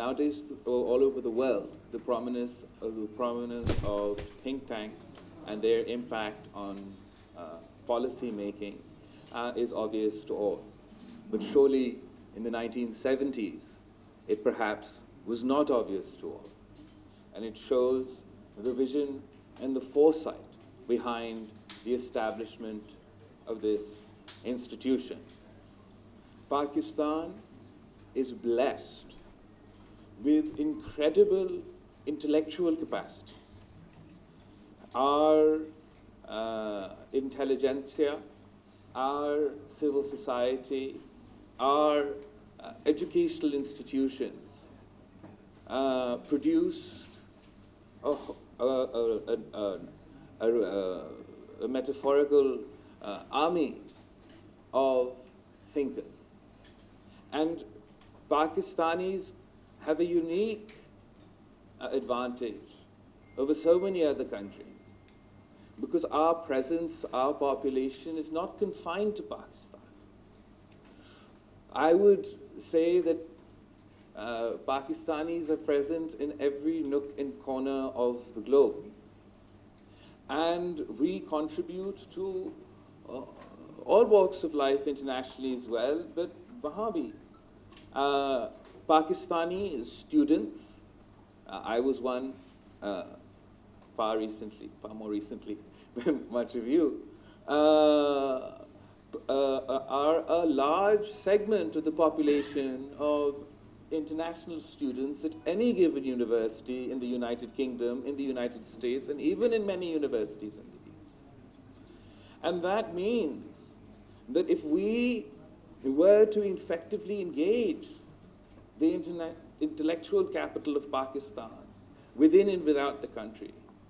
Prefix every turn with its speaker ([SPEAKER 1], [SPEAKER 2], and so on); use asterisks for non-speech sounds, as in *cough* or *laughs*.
[SPEAKER 1] Nowadays, all over the world, the prominence, uh, the prominence of think tanks and their impact on uh, policy making uh, is obvious to all. But surely, in the 1970s, it perhaps was not obvious to all. And it shows the vision and the foresight behind the establishment of this institution. Pakistan is blessed with incredible intellectual capacity. Our uh, intelligentsia, our civil society, our uh, educational institutions uh, produced a, a, a, a metaphorical uh, army of thinkers. And Pakistanis have a unique uh, advantage over so many other countries because our presence, our population is not confined to Pakistan. I would say that uh, Pakistanis are present in every nook and corner of the globe. And we contribute to uh, all walks of life internationally as well, but Wahhabi. Uh, Pakistani students, uh, I was one uh, far recently, far more recently *laughs* than much of you, uh, uh, are a large segment of the population of international students at any given university in the United Kingdom, in the United States, and even in many universities in the East. And that means that if we were to effectively engage the intellectual capital of Pakistan, within and without the country,